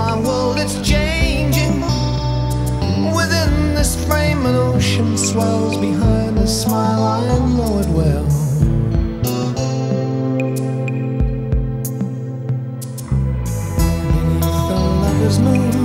my world it's changing. Within this frame, an ocean swells behind a smile. I know it well. Beneath the lover's moon,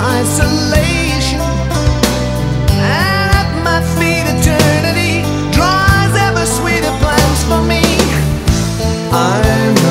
isolation. At my feet eternity Draws ever sweeter plans for me. I'm